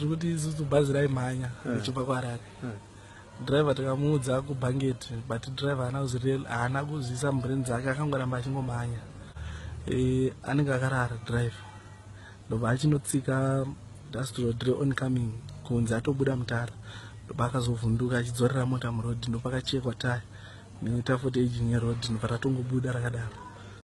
zvekuti isusu bhazi raimhanya eh. richibva kwarare eh. dhiraivha tikamuudza kubhangeti but dhiraivha haana kuzirel haana kuzivisa mubhureni dzake akangoramba achingomhanya. Eh, anenge akarara dhiraivha ndobva achinotsika dastroad oncoming kunze atobuda mutara. Ndobva akazovhunduka achidzorera mota murodhi ndopakachekwa taya. Netafuti aging yerodhi ndobva ratongobuda rakadaro.